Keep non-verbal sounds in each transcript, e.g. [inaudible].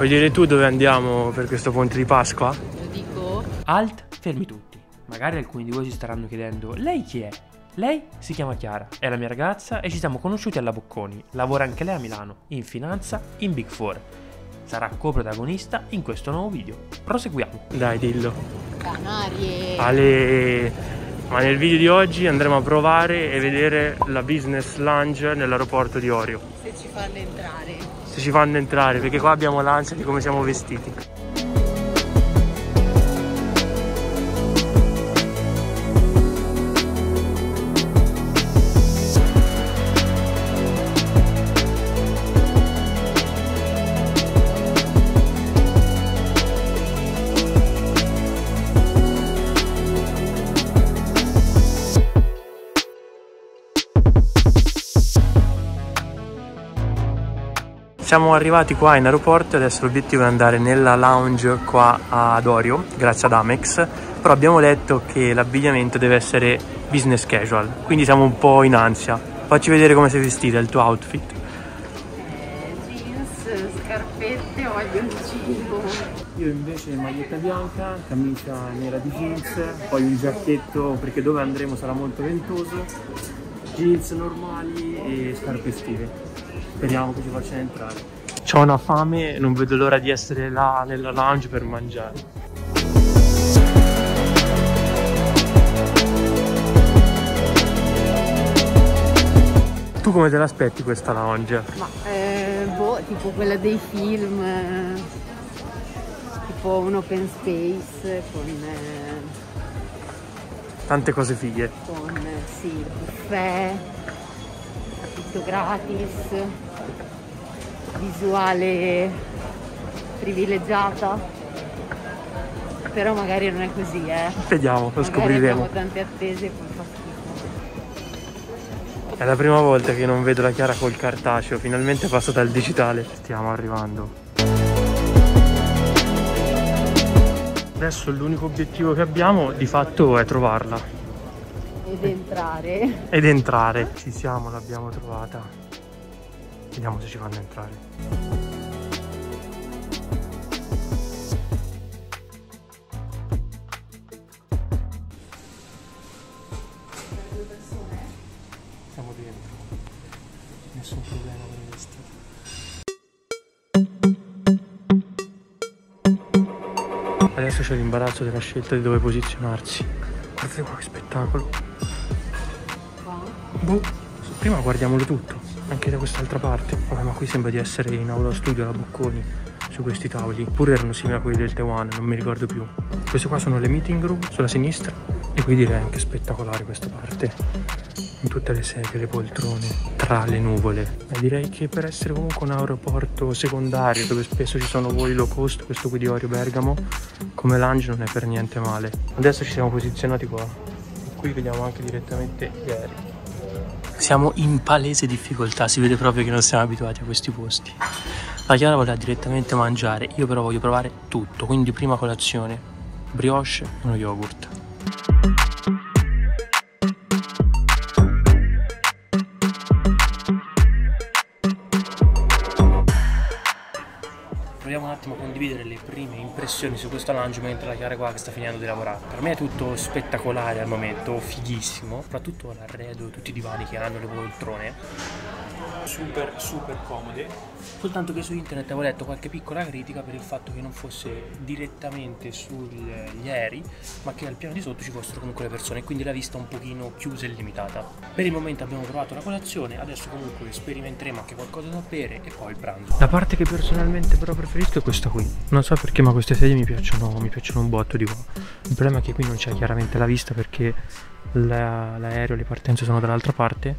Vuoi dire tu dove andiamo per questo ponte di Pasqua? Lo dico. Alt, fermi tutti. Magari alcuni di voi si staranno chiedendo, lei chi è? Lei si chiama Chiara, è la mia ragazza e ci siamo conosciuti alla Bocconi. Lavora anche lei a Milano, in finanza, in Big Four. Sarà coprotagonista in questo nuovo video. Proseguiamo. Dai, dillo. Canarie. Ale... Ma nel video di oggi andremo a provare e vedere la business lounge nell'aeroporto di Orio. Se ci fanno entrare. Se ci fanno entrare, perché qua abbiamo l'ansia di come siamo vestiti. Siamo arrivati qua in aeroporto e adesso l'obiettivo è andare nella lounge qua ad Orio, grazie ad Amex, però abbiamo letto che l'abbigliamento deve essere business casual, quindi siamo un po' in ansia. Facci vedere come sei vestita, il tuo outfit. Eh, jeans, scarpette, maglioncino. Io invece maglietta bianca, camicia nera di jeans, poi un giacchetto perché dove andremo sarà molto ventoso, jeans normali e scarpe estive. Speriamo che ci facciano entrare. Ho una fame, non vedo l'ora di essere là nella lounge per mangiare. Tu come te l'aspetti questa lounge? Ma eh, boh, tipo quella dei film. eh, tipo un open space con. eh, Tante cose fighe. con eh, sì, il buffet, tutto gratis, visuale privilegiata. Però magari non è così, eh. Vediamo, lo Magari scopriremo. abbiamo tante attese e poi fa schifo. È la prima volta che non vedo la Chiara col cartaceo, finalmente è passata al digitale. Stiamo arrivando. Adesso l'unico obiettivo che abbiamo di fatto è trovarla Ed entrare. ed entrare. Ci siamo, l'abbiamo trovata. Vediamo se ci fanno entrare. Siamo dentro. Nessun problema con i vestiti. Adesso c'è l'imbarazzo della scelta di dove posizionarsi. Guardate qua che spettacolo. Boh, prima guardiamolo tutto, anche da quest'altra parte. Vabbè, ma qui sembra di essere in aula studio alla Bocconi, su questi tavoli. Pure erano simili a quelli del Taiwan, non mi ricordo più. Queste qua sono le meeting room sulla sinistra e qui direi anche spettacolare questa parte. In tutte le sedie, le poltrone, tra le nuvole. E direi che per essere comunque un aeroporto secondario dove spesso ci sono voli low cost, questo qui di Orio Bergamo, come lounge non è per niente male. Adesso ci siamo posizionati qua. E qui vediamo anche direttamente gli aerei. Siamo in palese difficoltà, si vede proprio che non siamo abituati a questi posti. La Chiara voleva direttamente mangiare, io però voglio provare tutto, quindi prima colazione, brioche e uno yogurt. Attimo condividere le prime impressioni su questo lounge mentre la Chiara è qua che sta finendo di lavorare. Per me è tutto spettacolare al momento, fighissimo, soprattutto l'arredo, tutti i divani che hanno, le poltrone. Super, super comode. Soltanto che su internet avevo letto qualche piccola critica per il fatto che non fosse direttamente sugli aerei, ma che al piano di sotto ci fossero comunque le persone, quindi la vista un pochino chiusa e limitata. Per il momento abbiamo provato la colazione, adesso comunque sperimenteremo anche qualcosa da bere e poi il pranzo. La parte che personalmente però preferisco è questa qui. Non so perché, ma queste sedie mi piacciono, mi piacciono un botto di qua. Il problema è che qui non c'è chiaramente la vista perché la- l'aereo, le partenze sono dall'altra parte.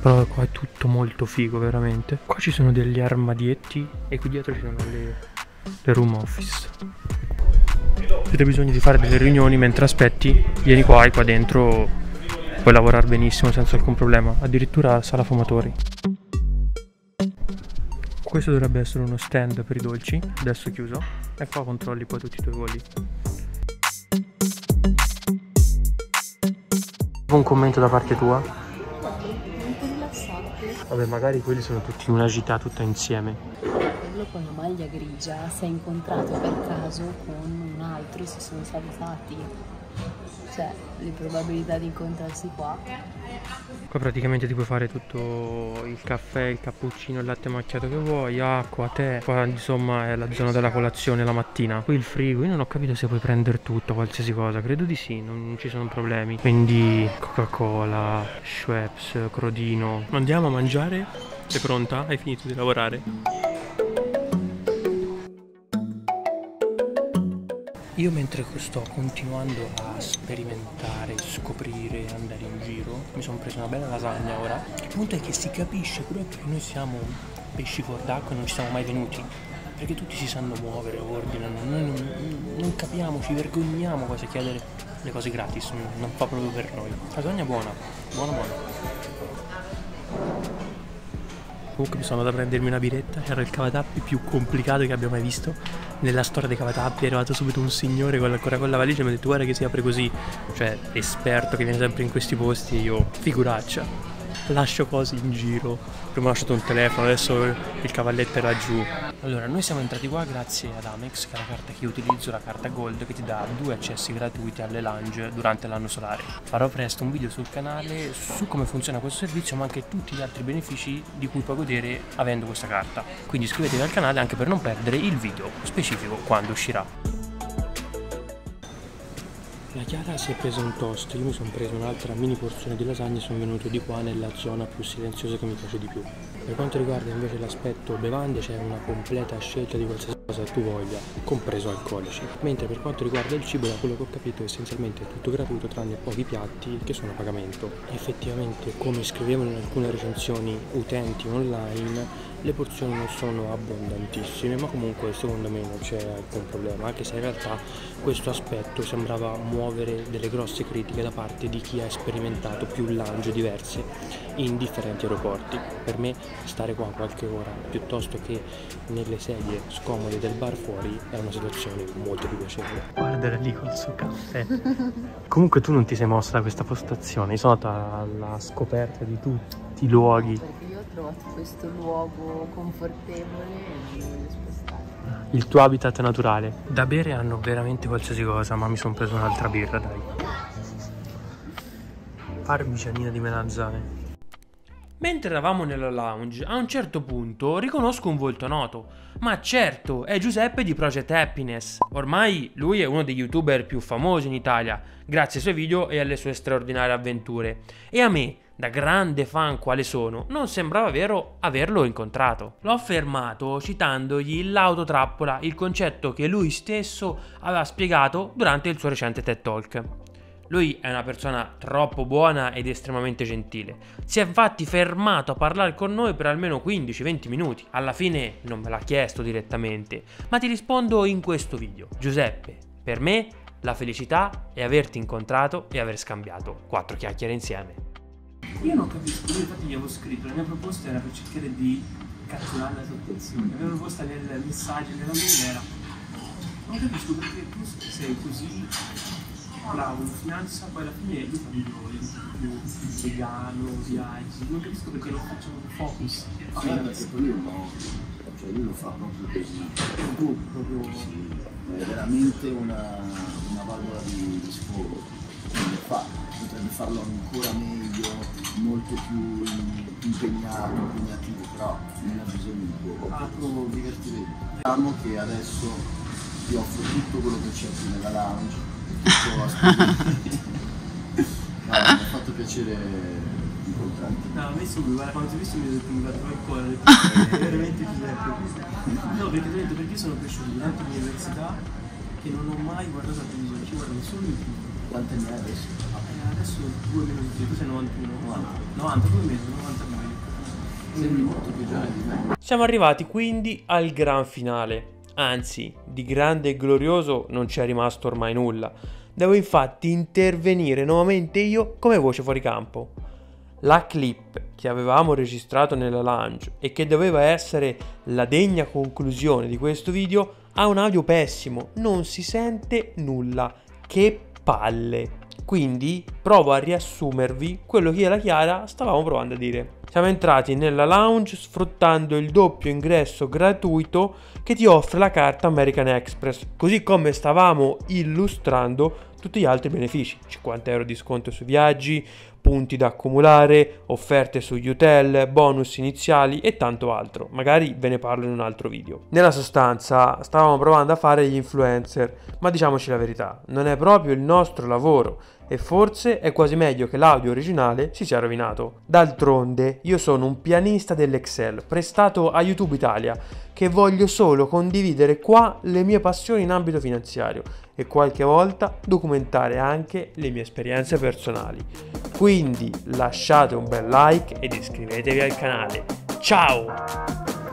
Però qua è tutto molto figo, veramente. Qua ci sono degli armadietti e qui dietro ci sono le, le room office. Se hai bisogno di fare delle riunioni mentre aspetti, vieni qua e qua dentro puoi lavorare benissimo senza alcun problema. Addirittura sala fumatori. Questo dovrebbe essere uno stand per i dolci, adesso chiuso. E qua controlli poi tutti i tuoi voli. Un commento da parte tua? Vabbè, magari quelli sono tutti in una città tutta insieme. Quello con la maglia grigia si è incontrato per caso con un altro e si sono salutati. Cioè, le probabilità di incontrarsi qua. Qua praticamente ti puoi fare tutto il caffè, il cappuccino, il latte macchiato che vuoi, acqua, tè. Qua insomma è la zona della colazione la mattina. Qui il frigo, io non ho capito se puoi prendere tutto, qualsiasi cosa. Credo di sì, non ci sono problemi. Quindi Coca-Cola, Schweppes, Crodino. Andiamo a mangiare? Sei pronta? Hai finito di lavorare? Io mentre sto continuando a sperimentare, scoprire, andare in giro, mi sono preso una bella lasagna ora. Il punto è che si capisce proprio che noi siamo pesci fuor d'acqua e non ci siamo mai venuti. Perché tutti si sanno muovere, ordinano, noi non, non capiamo, ci vergogniamo quasi a chiedere le cose gratis, non fa proprio per noi. Lasagna buona, buona buona. Comunque mi sono andato a prendermi una biretta, era il cavatappi più complicato che abbia mai visto. Nella storia dei cavatappi è arrivato subito un signore con, ancora con la valigia e mi ha detto guarda che si apre così. Cioè, esperto che viene sempre in questi posti io, figuraccia lascio cose in giro. Prima ho lasciato un telefono, adesso il cavalletto è laggiù. Allora, noi siamo entrati qua grazie ad Amex, che è la carta che io utilizzo, la carta Gold, che ti dà due accessi gratuiti alle lounge durante l'anno solare. Farò presto un video sul canale su come funziona questo servizio, ma anche tutti gli altri benefici di cui puoi godere avendo questa carta. Quindi iscrivetevi al canale anche per non perdere il video specifico quando uscirà. La Chiara si è presa un toast, io mi sono preso un'altra mini porzione di lasagna e sono venuto di qua nella zona più silenziosa che mi piace di più. Per quanto riguarda invece l'aspetto bevande c'è una completa scelta di qualsiasi cosa tu voglia, compreso alcolici. Mentre per quanto riguarda il cibo, da quello che ho capito, essenzialmente è tutto gratuito tranne pochi piatti che sono a pagamento. Effettivamente, come scrivevano in alcune recensioni utenti online, le porzioni non sono abbondantissime ma comunque secondo me non c'è alcun problema anche se in realtà questo aspetto sembrava muovere delle grosse critiche da parte di chi ha sperimentato più lounge diverse in differenti aeroporti. Per me stare qua qualche ora piuttosto che nelle sedie scomode del bar fuori è una situazione molto più piacevole. Guardala lì col suo caffè. [laughs] Comunque tu non ti sei mossa da questa postazione sono andata alla scoperta di tutti i luoghi trovato questo luogo confortevole e non voglio spostare. Il tuo habitat naturale. Da bere hanno veramente qualsiasi cosa, ma mi sono preso un'altra birra, dai. Parmigianina di melanzane. Mentre eravamo nella lounge, a un certo punto riconosco un volto noto. Ma certo, è Giuseppe di Project Happiness. Ormai lui è uno dei youtuber più famosi in Italia, grazie ai suoi video e alle sue straordinarie avventure. E a me, da grande fan quale sono, non sembrava vero averlo incontrato. L'ho fermato citandogli l'autotrappola, il concetto che lui stesso aveva spiegato durante il suo recente TED Talk. Lui è una persona troppo buona ed estremamente gentile. Si è infatti fermato a parlare con noi per almeno 15-20 minuti. Alla fine non me l'ha chiesto direttamente, ma ti rispondo in questo video. Giuseppe, per me la felicità è averti incontrato e aver scambiato quattro chiacchiere insieme. Io non capisco, io infatti gli avevo scritto, la mia proposta era per cercare di catturare la sua attenzione, la mia proposta nel messaggio, nella mail era non capisco perché tu sei così bravo in finanza, poi alla fine io famiglia più vegano, viaggi, non capisco perché non facciamo focus. Ah, perché poi io no, cioè lui lo fa proprio così. Tu proprio sì, è veramente una, una valvola di, di sfogo. Lo fa potrebbe farlo ancora meglio, molto più impegnato, impegnativo, però non ha bisogno di quello, è proprio divertimento. Diciamo che adesso ti offro tutto quello che c'è qui nella lounge, tutto a [laughs] No, mi ha fatto piacere incontrarti. No, a me subito, guarda, quando ti ho visto mi ho detto mi batto il cuore, veramente Giuseppe. No, perché ti ho detto perché sono cresciuto durante l'università che non ho mai guardato la televisione, ci guardo solo YouTube. Quanti anni hai adesso? Adesso 2 minuti, tu sei 91, 90, 92 mesi, 99. Sembri molto più giovane di me. Siamo arrivati quindi al gran finale. Anzi, di grande e glorioso non c'è rimasto ormai nulla. Devo infatti intervenire nuovamente io come voce fuori campo. La clip che avevamo registrato nella lounge e che doveva essere la degna conclusione di questo video ha un audio pessimo, non si sente nulla. Che palle! Quindi provo a riassumervi quello che io e la Chiara stavamo provando a dire. Siamo entrati nella lounge sfruttando il doppio ingresso gratuito che ti offre la carta American Express, così come stavamo illustrando tutti gli altri benefici, 50 euro di sconto sui viaggi, punti da accumulare, offerte sugli hotel, bonus iniziali e tanto altro. Magari ve ne parlo in un altro video. Nella sostanza stavamo provando a fare gli influencer, ma diciamoci la verità, non è proprio il nostro lavoro e forse è quasi meglio che l'audio originale si sia rovinato. D'altronde io sono un pianista dell'Excel prestato a YouTube Italia che voglio solo condividere qua le mie passioni in ambito finanziario e qualche volta documentare anche le mie esperienze personali. Quindi lasciate un bel like ed iscrivetevi al canale. Ciao!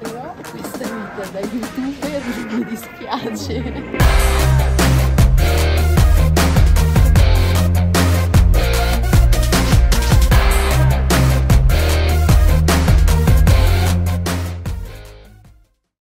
Però questa vita da youtuber mi dispiace.